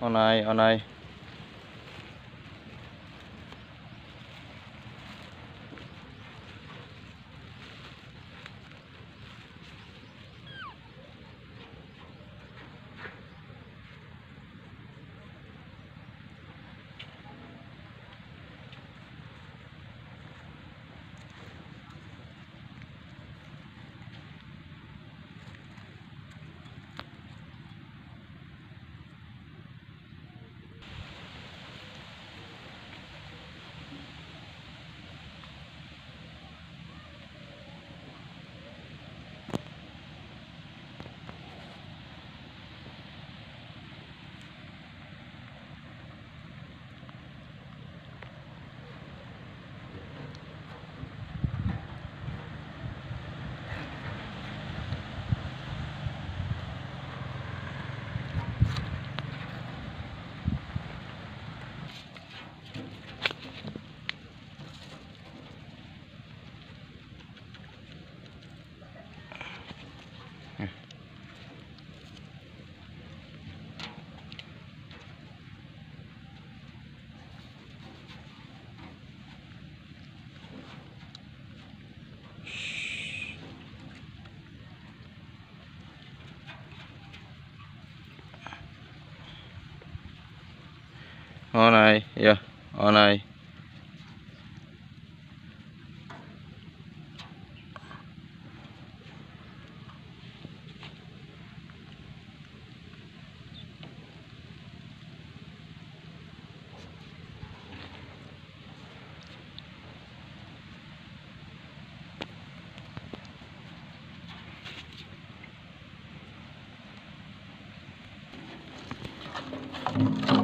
Ở này, on I? Yeah on I? Thank